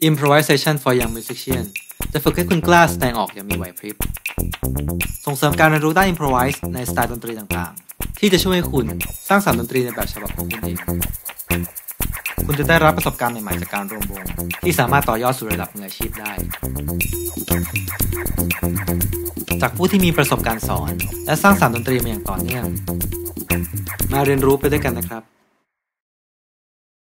Improvisation for Young Musician จะฝึกให้คุณกล้าแสดงออกอย่างมีไหวพริบ ส่งเสริมการเรียนรู้ด้าน Improvise ในสไตล์ดนตรีต่างๆ ที่จะช่วยให้คุณสร้างสรรค์ดนตรีในแบบฉบับของคุณเอง คุณจะได้รับประสบการณ์ใหม่ๆจากการรวมวงที่สามารถต่อยอดสู่ระดับมืออาชีพได้ จากผู้ที่มีประสบการณ์สอน และสร้างสรรค์ดนตรีมาอย่างต่อเนื่อง มาเรียนรู้ไปด้วยกันนะครับ